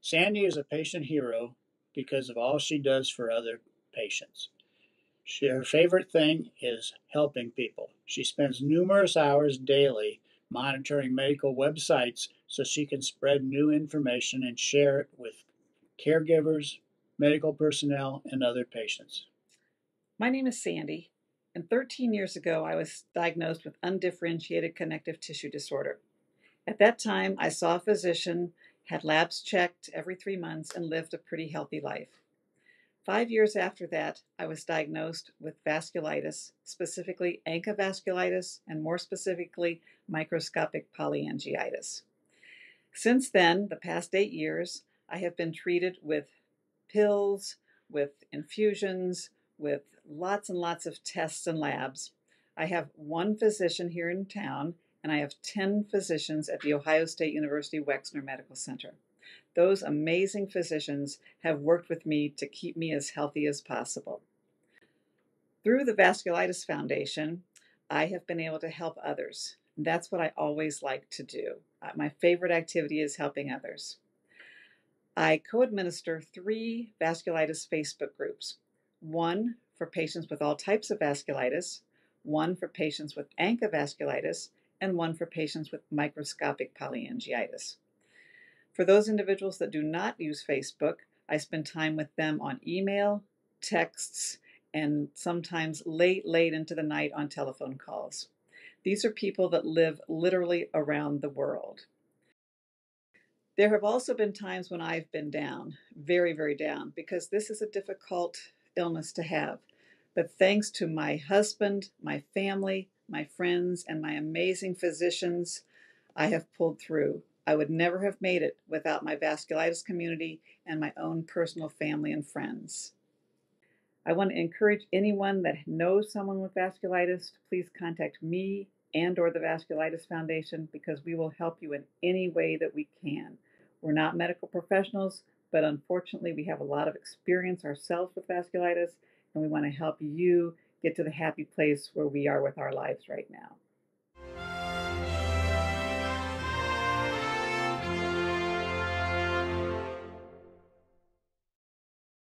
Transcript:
Sandy is a patient hero because of all she does for other patients. She, her favorite thing is helping people. She spends numerous hours daily monitoring medical websites so she can spread new information and share it with caregivers, medical personnel, and other patients. My name is Sandy, and 13 years ago I was diagnosed with undifferentiated connective tissue disorder. At that time, I saw a physician, had labs checked every three months, and lived a pretty healthy life. Five years after that, I was diagnosed with vasculitis, specifically vasculitis, and more specifically, microscopic polyangiitis. Since then, the past eight years, I have been treated with pills, with infusions, with lots and lots of tests and labs. I have one physician here in town, and I have 10 physicians at the Ohio State University Wexner Medical Center. Those amazing physicians have worked with me to keep me as healthy as possible. Through the Vasculitis Foundation, I have been able to help others. That's what I always like to do. Uh, my favorite activity is helping others. I co administer three vasculitis Facebook groups one for patients with all types of vasculitis, one for patients with ANCA vasculitis, and one for patients with microscopic polyangiitis. For those individuals that do not use Facebook, I spend time with them on email, texts, and sometimes late, late into the night on telephone calls. These are people that live literally around the world. There have also been times when I've been down, very, very down, because this is a difficult illness to have. But thanks to my husband, my family, my friends, and my amazing physicians, I have pulled through. I would never have made it without my vasculitis community and my own personal family and friends. I want to encourage anyone that knows someone with vasculitis to please contact me and or the Vasculitis Foundation because we will help you in any way that we can. We're not medical professionals, but unfortunately we have a lot of experience ourselves with vasculitis and we want to help you get to the happy place where we are with our lives right now.